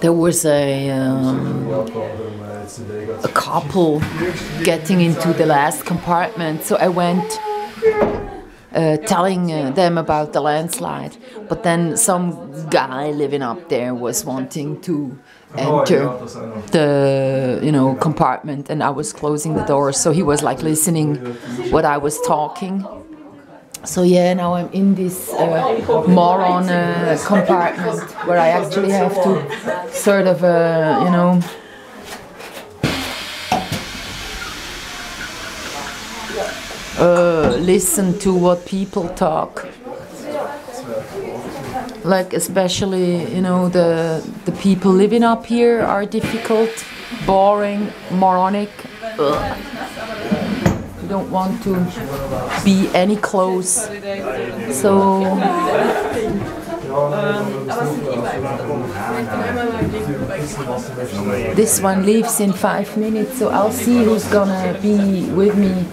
There was a, um, a couple getting into the last compartment, so I went uh, telling uh, them about the landslide. But then some guy living up there was wanting to enter the you know compartment, and I was closing the door, so he was like listening what I was talking. So yeah, now I'm in this uh, moron uh, compartment where I actually have to sort of, uh, you know, uh, listen to what people talk. Like especially, you know, the the people living up here are difficult, boring, moronic. Ugh. Don't want to be any close. So this one leaves in five minutes, so I'll see who's gonna be with me.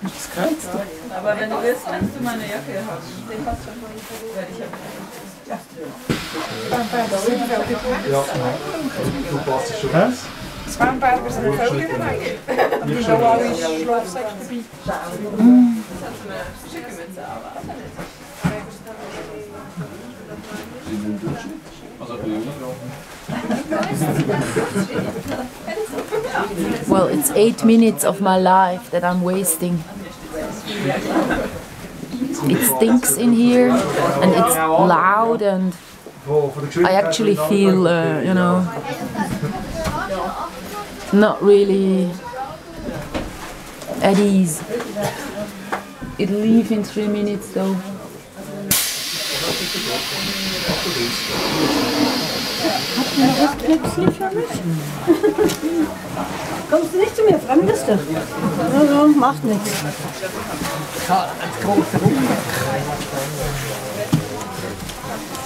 Nichts kannst du. Aber wenn du willst, kannst du meine Jacke haben. Den passt schon mal Weil ich habe ja. Ja. Du brauchst Es waren ein paar Personen Vögel dabei. Und die Frau auch ist Schlafsack dabei. Schicke Mütze, aber alles. Also für die Jungen Well, it's eight minutes of my life that I'm wasting. It stinks in here and it's loud and I actually feel, uh, you know, not really at ease. It'll leave in three minutes though. Knipsel für mich? Kommst du nicht zu mir, fremdest du? Ja, ja, macht nichts.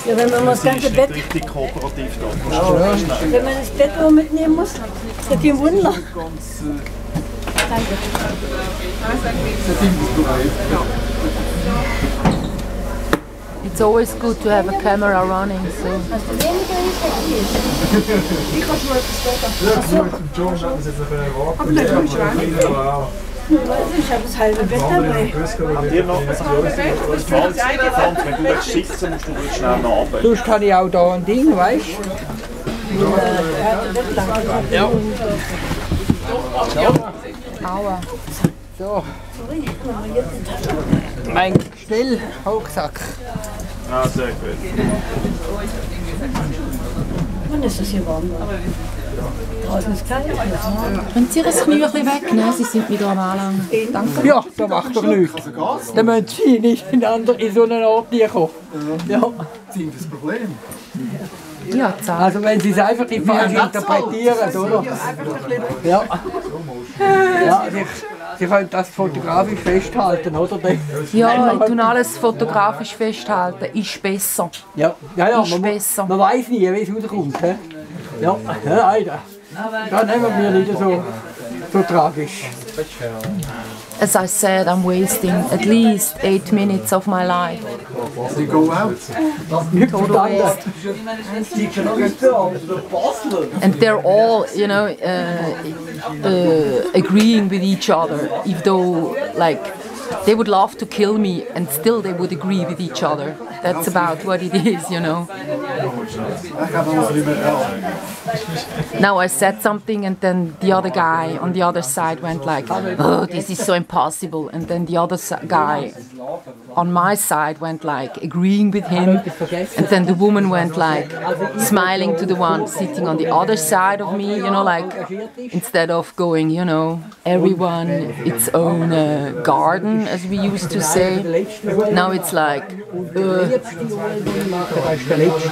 Ja, wenn man das ganze Bett, Richtig kooperativ da. wenn man das Bett auch mitnehmen muss, ist das kein Wunder. It's always good to have a camera running, so du Ich hab schon etwas Ja, mit John hat es jetzt noch erwartet. Aber nicht ja, schwer. Ich habe das halbe Bett dabei. Habt ihr noch ein Malz? Franz, wenn du willst sitzen, musst du wirklich schnell nach Sonst habe ich auch da ein Ding, weißt aua. So. Mein Gestell, Rucksack. Ah, sehr gut. Wann ist das hier warm? Draußen ist kalt. Können Sie ein bisschen wegnehmen? Sie sind wieder am Anlangen. Danke. Ja, das macht doch nichts. Dann müssen Sie nicht in, in so einen Ort kommen. Ja. Sind das Problem? Ja. Also wenn Sie es einfach nicht falsch interpretieren, oder? Ja. Ja, Sie, können das fotografisch festhalten, oder? Ja, ich tue alles fotografisch festhalten. Ist besser. Ja, ja, ja Ist man, besser. man weiß nie, wie es rauskommt. hä? Ja, ja, nein, da, da nehmen wir nicht so, so tragisch. As I said, I'm wasting at least eight minutes of my life. Sie go out. Total waste. And they're all, you know, uh, uh, agreeing with each other, even though, like, they would love to kill me and still they would agree with each other. That's about what it is, you know. Now I said something and then the other guy on the other side went like, oh, this is so impossible. And then the other guy on my side went like agreeing with him, and then the woman went like smiling to the one sitting on the other side of me, you know, like instead of going, you know, everyone its own uh, garden, as we used to say. Now it's like uh,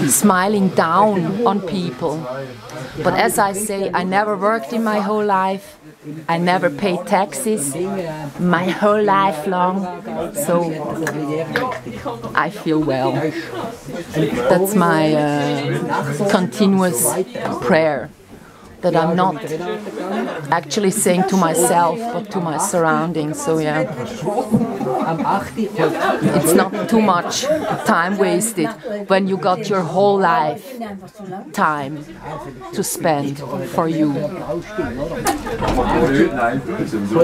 smiling down on people. But as I say, I never worked in my whole life. I never paid taxes my whole life long, so I feel well. That's my uh, continuous prayer that I'm not actually saying to myself but to my surroundings. So yeah, it's not too much time wasted when you got your whole life time to spend for you.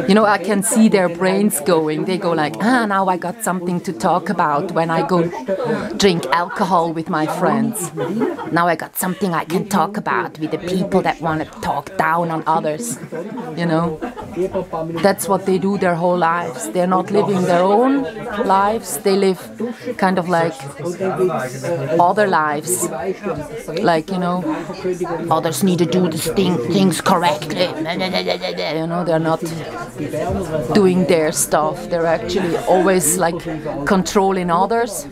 You know, I can see their brains going. They go like, ah, now I got something to talk about when I go drink alcohol with my friends. Now I got something I can talk about with the people that want to talk down on others. You know, that's what they do their whole lives. They're not living their own lives. They live kind of like other lives. Like you know, others need to do this thing, things correctly. You know, they're not doing their stuff. They're actually always like controlling others.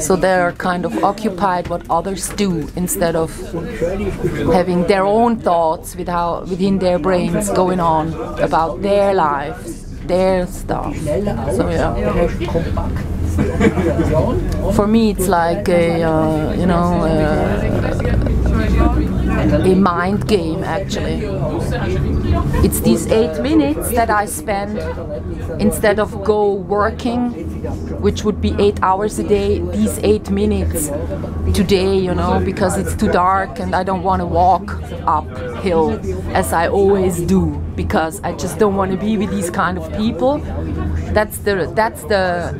So they're kind of occupied what others do instead of having their own thoughts with how, within their brains going on about their lives, their stuff. So yeah. For me, it's like a uh, you know uh, a mind game actually. It's these eight minutes that I spend instead of go working, which would be eight hours a day. These eight minutes today, you know, because it's too dark and I don't want to walk uphill as I always do because I just don't want to be with these kind of people. That's the that's the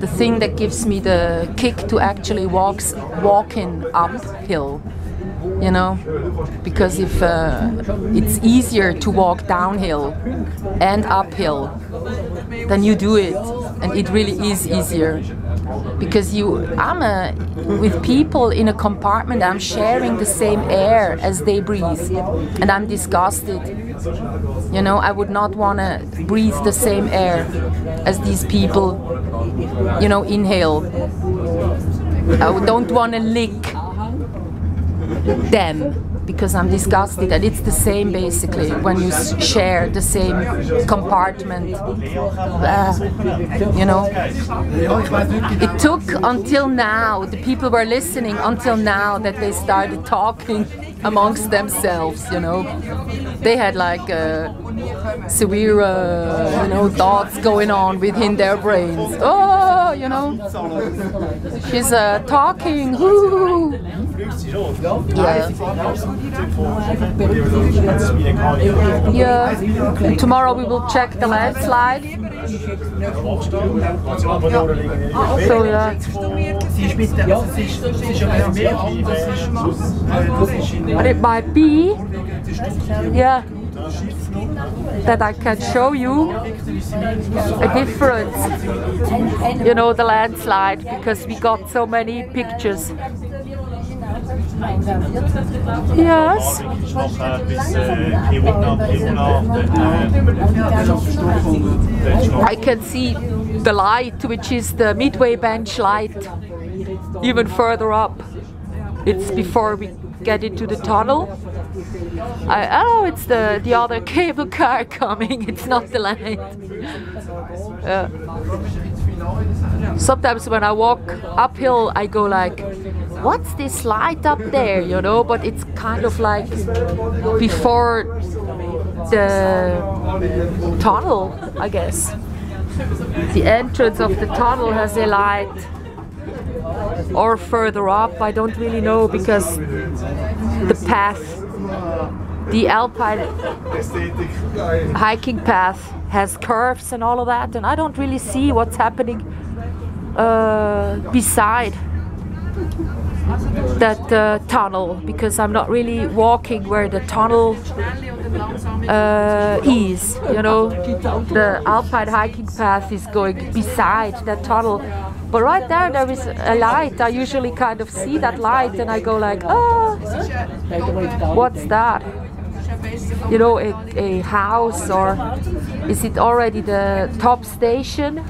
the thing that gives me the kick to actually walks walking uphill you know because if uh, it's easier to walk downhill and uphill then you do it and it really is easier. Because you I'm a, with people in a compartment I'm sharing the same air as they breathe. And I'm disgusted. You know I would not want to breathe the same air as these people you know inhale. I don't want to lick them because I'm disgusted and it's the same basically when you share the same compartment uh, you know? It took until now the people were listening until now that they started talking amongst themselves you know? They had like uh, severe uh, you know thoughts going on within their brains. Oh you know she's uh, talking yeah yeah. Tomorrow we will check the landslide. So yeah. But it might be, yeah, that I can show you a difference, you know, the landslide, because we got so many pictures. Yes. I can see the light, which is the midway bench light, even further up. It's before we get into the tunnel. I, oh, it's the, the other cable car coming, it's not the light. Sometimes when I walk uphill, I go like, what's this light up there, you know? But it's kind of like before the tunnel, I guess. The entrance of the tunnel has a light or further up, I don't really know because the path, the alpine hiking path has curves and all of that and I don't really see what's happening uh, beside that uh, tunnel because I'm not really walking where the tunnel uh, is. You know, the alpine hiking path is going beside that tunnel. But right there, there is a light. I usually kind of see that light and I go like, oh, what's that? You know, a, a house or is it already the top station?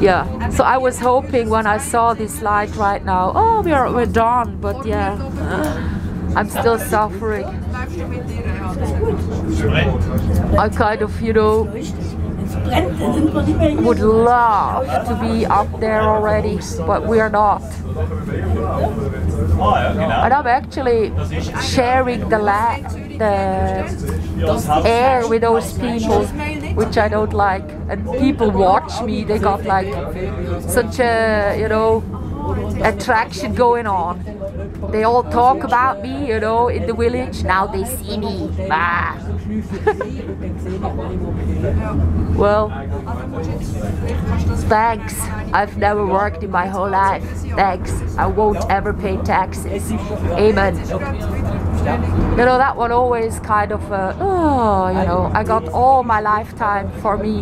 Yeah. So I was hoping when I saw this light right now, oh, we're, we're done. But yeah, I'm still suffering. I kind of, you know, would love to be up there already, but we are not. And I'm actually sharing the the air with those people, which I don't like. And people watch me; they got like such a you know attraction going on. They all talk about me, you know, in the village. Now they see me. Ah. well, thanks. I've never worked in my whole life. Thanks. I won't ever pay taxes. Amen. You know, that one always kind of, uh, oh, you know, I got all my lifetime for me.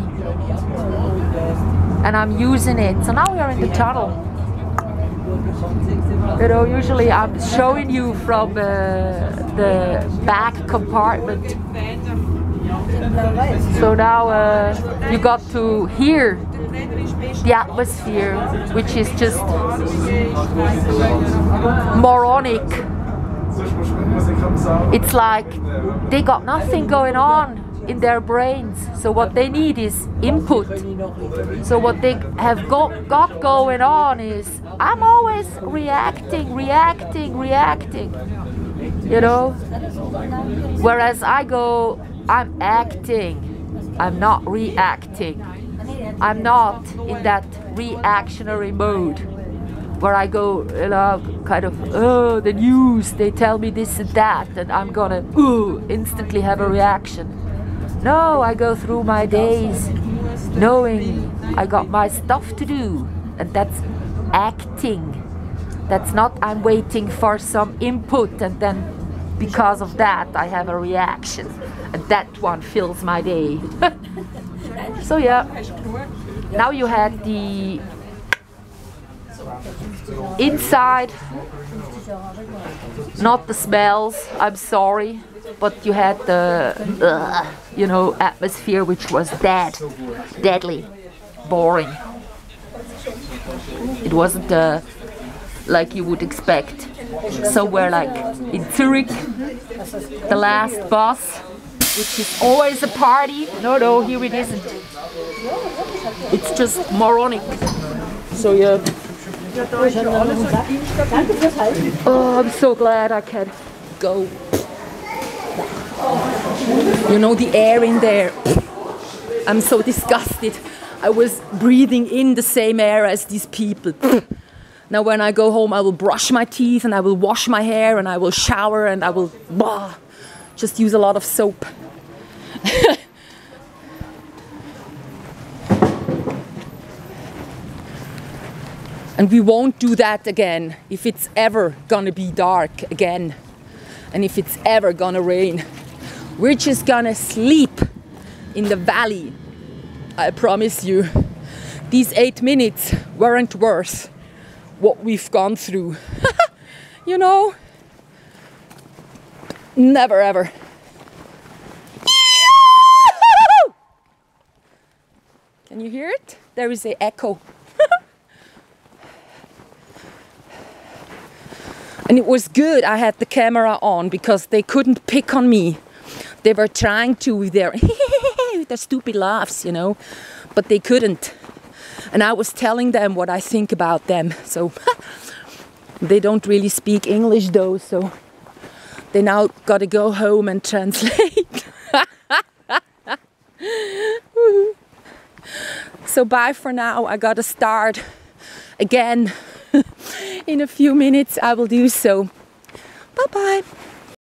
And I'm using it. So now we are in the tunnel. You know, usually I'm showing you from uh, the back compartment. So now uh, you got to hear the atmosphere, which is just moronic. It's like they got nothing going on in their brains. So what they need is input. So what they have got, got going on is I'm always reacting, reacting, reacting. You know? Whereas I go, I'm acting. I'm not reacting. I'm not in that reactionary mode where I go, you know, kind of, oh, the news, they tell me this and that, and I'm gonna, ooh, instantly have a reaction. No, I go through my days knowing I got my stuff to do, and that's acting. That's not I'm waiting for some input and then because of that I have a reaction. And that one fills my day. so yeah, now you had the inside, not the smells, I'm sorry, but you had the, uh, you know, atmosphere which was dead, deadly, boring. It wasn't uh, like you would expect. Somewhere like in Zurich, the last bus, which is always a party. No, no, here it isn't. It's just moronic. So yeah. Oh, I'm so glad I can go. You know the air in there. I'm so disgusted. I was breathing in the same air as these people. now when I go home I will brush my teeth and I will wash my hair and I will shower and I will blah, just use a lot of soap. and we won't do that again if it's ever gonna be dark again and if it's ever gonna rain. We're just gonna sleep in the valley. I promise you, these eight minutes weren't worth what we've gone through. you know? Never ever. Can you hear it? There is an echo. and it was good I had the camera on because they couldn't pick on me they were trying to with their, with their stupid laughs, you know, but they couldn't. And I was telling them what I think about them. So they don't really speak English though, so they now got to go home and translate. so bye for now. I got to start again in a few minutes. I will do so. Bye bye.